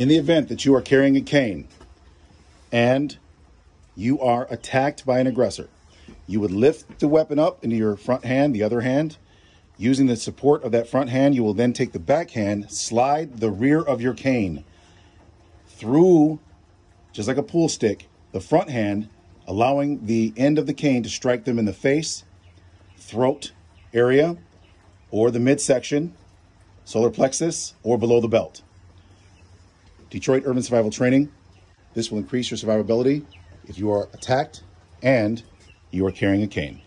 In the event that you are carrying a cane and you are attacked by an aggressor, you would lift the weapon up into your front hand, the other hand. Using the support of that front hand, you will then take the back hand, slide the rear of your cane through, just like a pool stick, the front hand, allowing the end of the cane to strike them in the face, throat area, or the midsection, solar plexus, or below the belt. Detroit Urban Survival Training. This will increase your survivability if you are attacked and you are carrying a cane.